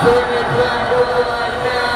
Bring it back over my that.